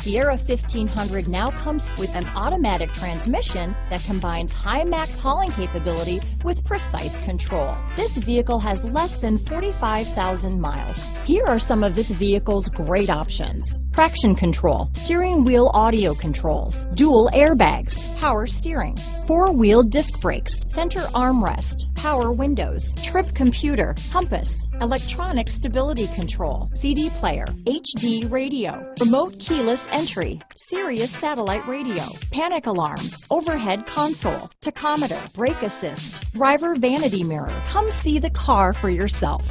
Sierra 1500 now comes with an automatic transmission that combines high max hauling capability with precise control. This vehicle has less than 45,000 miles. Here are some of this vehicle's great options. Traction control, steering wheel audio controls, dual airbags, power steering, four-wheel disc brakes, center armrest, power windows, trip computer, compass, electronic stability control, CD player, HD radio, remote keyless entry, Sirius satellite radio, panic alarm, overhead console, tachometer, brake assist, driver vanity mirror. Come see the car for yourself.